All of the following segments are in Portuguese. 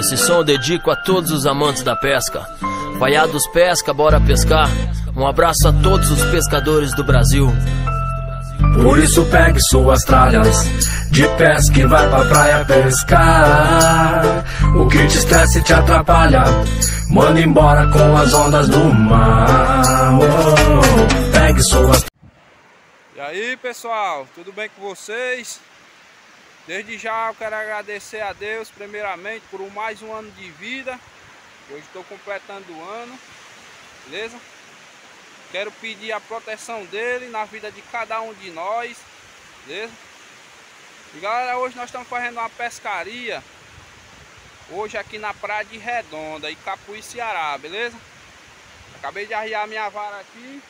Esse som eu dedico a todos os amantes da pesca. Vaiados pesca, bora pescar. Um abraço a todos os pescadores do Brasil. Por isso pegue suas tralhas de pesca e vai pra praia pescar. O que te estressa e te atrapalha, manda embora com as ondas do mar. Oh, pegue suas E aí pessoal, tudo bem com vocês? Desde já eu quero agradecer a Deus primeiramente por mais um ano de vida. Hoje estou completando o ano, beleza? Quero pedir a proteção dele na vida de cada um de nós, beleza? E galera, hoje nós estamos fazendo uma pescaria. Hoje aqui na praia de Redonda, em Capuí, Ceará, beleza? Acabei de arriar minha vara aqui.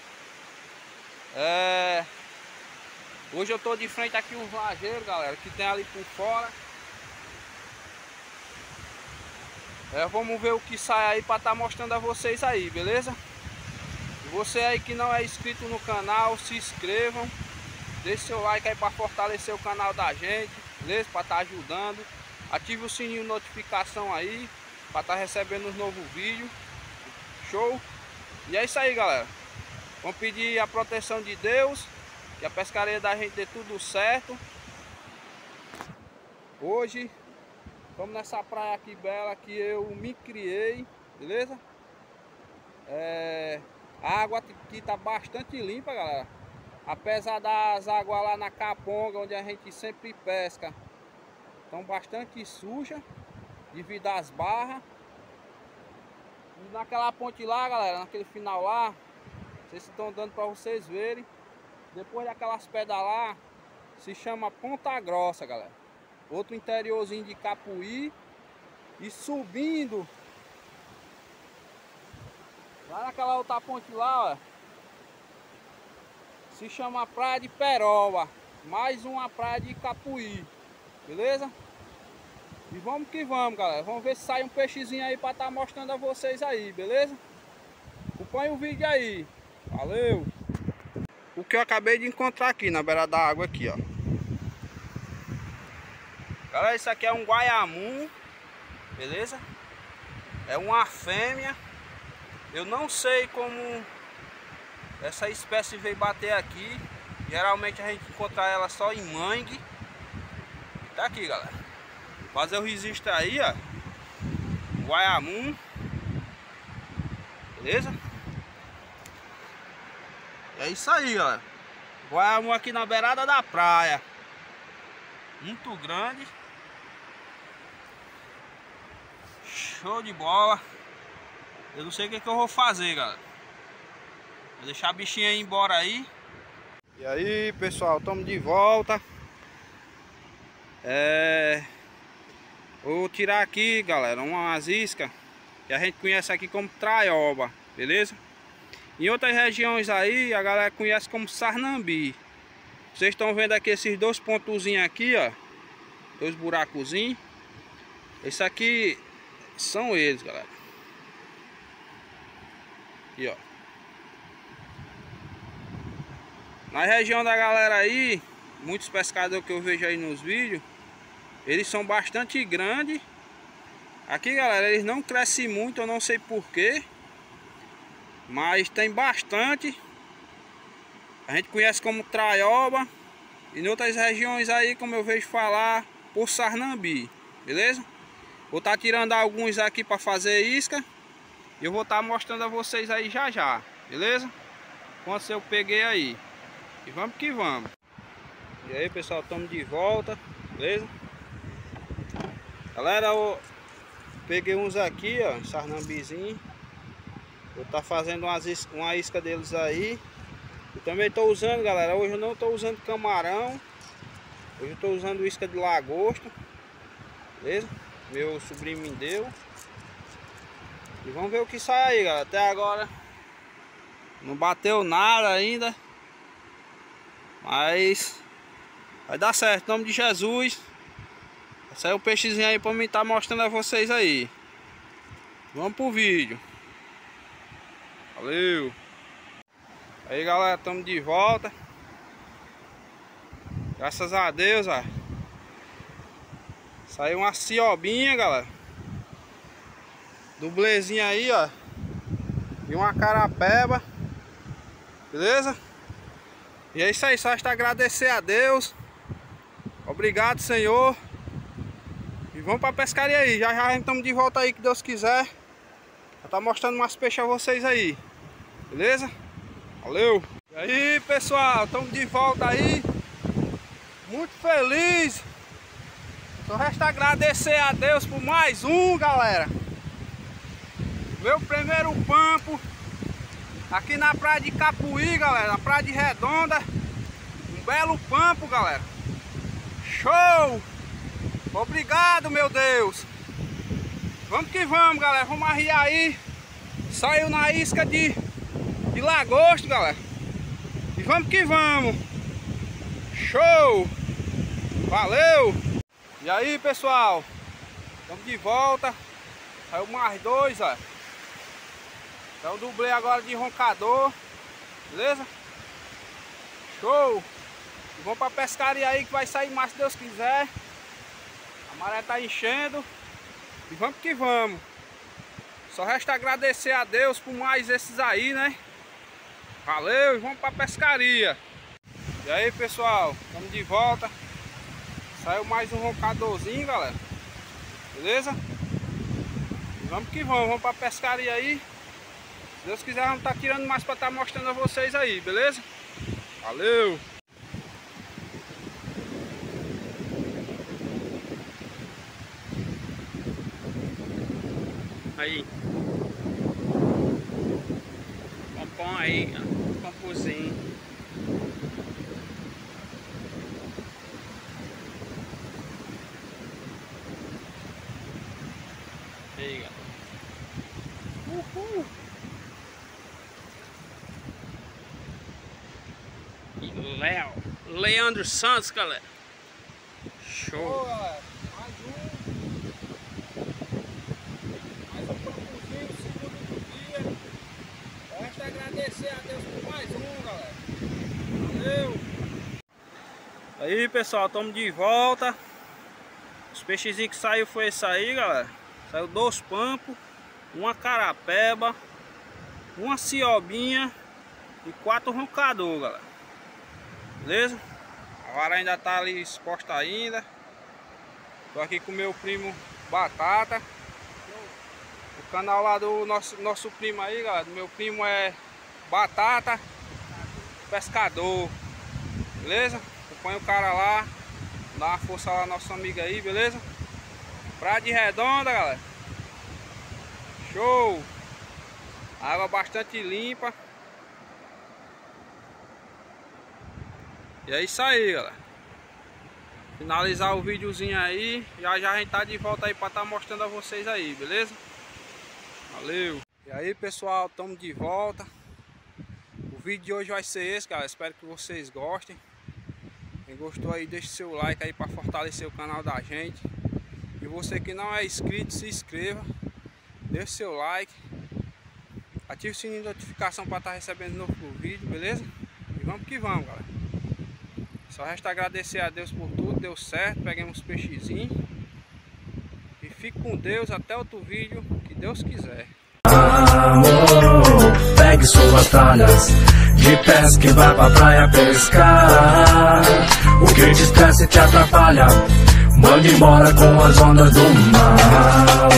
É... Hoje eu tô de frente aqui um lajeiro, galera, que tem ali por fora. É, vamos ver o que sai aí para estar tá mostrando a vocês aí, beleza? Você aí que não é inscrito no canal, se inscrevam. Deixe seu like aí para fortalecer o canal da gente, beleza? Para estar tá ajudando. Ative o sininho de notificação aí, para estar tá recebendo os novos vídeos. Show? E é isso aí, galera. Vamos pedir a proteção de Deus. Que a pescaria da gente dê tudo certo. Hoje, vamos nessa praia aqui bela que eu me criei, beleza? É... A água aqui tá bastante limpa, galera. Apesar das águas lá na Caponga, onde a gente sempre pesca, estão bastante sujas devido às barras. E naquela ponte lá, galera, naquele final lá, vocês estão dando para vocês verem. Depois daquelas pedras lá, se chama Ponta Grossa, galera. Outro interiorzinho de Capuí. E subindo Lá naquela outra ponte lá, ó, se chama Praia de Peroba. Mais uma praia de Capuí. Beleza? E vamos que vamos, galera. Vamos ver se sai um peixezinho aí para estar tá mostrando a vocês aí, beleza? Acompanhe o vídeo aí. Valeu! O que eu acabei de encontrar aqui na beira da água aqui, ó. Galera, isso aqui é um guaiamum, beleza? É uma fêmea. Eu não sei como essa espécie veio bater aqui. Geralmente a gente encontra ela só em mangue. Tá aqui, galera. Fazer o registro aí, ó. Guaiamum. Beleza? É isso aí, ó. Guaiamum aqui na beirada da praia. Muito grande. Show de bola. Eu não sei o que, que eu vou fazer, galera. Vou deixar a bichinha ir embora aí. E aí, pessoal, estamos de volta. É... Vou tirar aqui, galera, umas iscas que a gente conhece aqui como traioba, beleza? Em outras regiões aí, a galera conhece como sarnambi. Vocês estão vendo aqui esses dois pontozinhos aqui, ó. Dois buracozinhos. Esse aqui são eles, galera. Aqui, ó. Na região da galera aí, muitos pescadores que eu vejo aí nos vídeos, eles são bastante grandes. Aqui, galera, eles não crescem muito, eu não sei porquê. Mas tem bastante. A gente conhece como traioba. E em outras regiões aí, como eu vejo falar, por sarnambi. Beleza? Vou estar tá tirando alguns aqui para fazer isca. E eu vou estar tá mostrando a vocês aí já já, beleza? Quantos eu peguei aí. E vamos que vamos. E aí pessoal, estamos de volta, beleza? Galera, eu peguei uns aqui, ó, sarnambizinho. Vou estar tá fazendo umas is uma isca deles aí. Eu também estou usando, galera, hoje eu não estou usando camarão. Hoje eu estou usando isca de lagosta. Beleza? Meu sobrinho me deu. E vamos ver o que sai aí, galera. Até agora não bateu nada ainda. Mas vai dar certo, em nome de Jesus. Sair um peixezinho aí pra mim estar tá mostrando a vocês aí. Vamos pro vídeo. Valeu. Aí galera, estamos de volta. Graças a Deus, ó. Saiu uma ciobinha, galera. Dublezinho aí, ó. E uma carapeba. Beleza? E é isso aí, só está agradecer a Deus. Obrigado, Senhor. E vamos pra pescaria aí. Já já estamos de volta aí, que Deus quiser. Já tá mostrando umas peixes a vocês aí. Beleza? Valeu! E aí, pessoal, estamos de volta aí. Muito feliz. Só resta agradecer a Deus por mais um, galera. Meu primeiro pampo aqui na praia de Capuí, galera, na praia de Redonda. Um belo pampo, galera. Show! Obrigado, meu Deus. Vamos que vamos, galera. Vamos arriar aí. Saiu na isca de, de lagosto, galera. E vamos que vamos. Show! Valeu! E aí, pessoal? Estamos de volta. Saiu mais dois, ó. Então dublê agora de roncador. Beleza? Show! E vamos pra pescaria aí que vai sair mais se Deus quiser. A maré tá enchendo. E vamos que vamos. Só resta agradecer a Deus por mais esses aí, né? Valeu e vamos pra pescaria. E aí pessoal, estamos de volta. Saiu mais um roncadorzinho, galera. Beleza? E vamos que vamos, vamos pra pescaria aí. Se Deus quiser, vamos estar tá tirando mais para estar tá mostrando a vocês aí, beleza? Valeu! Aí. Pompom aí, pompozinho. Aí, galera. Uhul! Léo. Leandro Santos, galera. Show. Boa, mais um. Mais um segundo do dia. Resta agradecer a Deus por mais um, galera. Valeu. Aí, pessoal, estamos de volta. Os peixes que saiu foi esse aí, galera. Saiu dois pampos, uma carapeba, uma ciobinha e quatro roncador, galera. Beleza? A vara ainda tá ali exposta ainda. Tô aqui com meu primo Batata. O canal lá do nosso, nosso primo aí, galera. Meu primo é Batata Pescador. Beleza? Acompanha o cara lá. Dá uma força lá nosso amigo aí, beleza? Praia de Redonda, galera. Show! Água bastante limpa. E é isso aí, galera. Finalizar o videozinho aí. Já já a gente tá de volta aí pra estar tá mostrando a vocês aí, beleza? Valeu! E aí, pessoal, estamos de volta. O vídeo de hoje vai ser esse, galera. Espero que vocês gostem. Quem gostou aí, deixe seu like aí para fortalecer o canal da gente. E você que não é inscrito, se inscreva. Deixe seu like. Ative o sininho de notificação para estar tá recebendo novo vídeo, beleza? E vamos que vamos, galera. Só resta agradecer a Deus por tudo, deu certo, peguemos os peixezinhos. E fique com Deus até outro vídeo, que Deus quiser. pegue suas talhas de pesca e vai pra praia pescar. O que te estressa e te atrapalha, manda embora com as ondas do mar.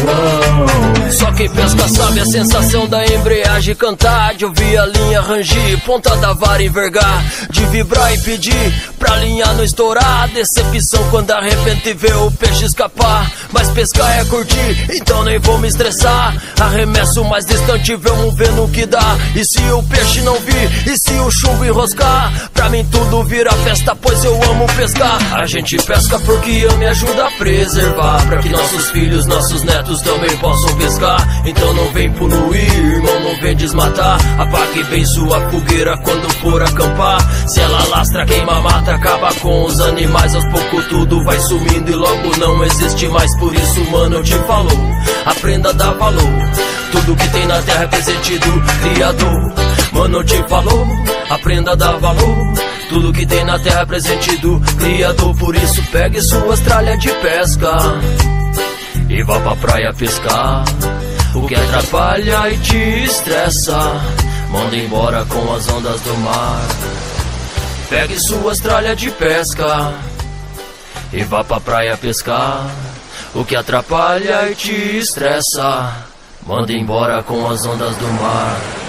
Só quem pesca sabe a sensação da embreagem cantar De ouvir a linha rangir, ponta da vara envergar De vibrar e pedir pra linha não estourar. Decepção quando a repente vê o peixe escapar. Mas pescar é curtir, então nem vou me estressar. Arremesso mais distante, vamos ver no que dá. E se o peixe não vir, e se o chumbo enroscar? Pra mim tudo vira festa, pois eu amo pescar. A gente pesca porque eu me ajuda a preservar. Pra que nossos filhos, nossos netos também possam pescar pescar, então não vem poluir, irmão, não vem desmatar. Apague bem sua fogueira quando for acampar. Se ela lastra, queima, mata, acaba com os animais. Aos poucos tudo vai sumindo e logo não existe mais. Por isso, mano, eu te falo, aprenda a dar valor. Tudo que tem na terra é presente do Criador. Mano, eu te falo, aprenda a dar valor. Tudo que tem na terra é presente do Criador. Por isso, pegue suas tralhas de pesca e vá pra praia pescar. O que atrapalha e te estressa, manda embora com as ondas do mar. Pegue suas tralhas de pesca e vá pra praia pescar. O que atrapalha e te estressa, manda embora com as ondas do mar.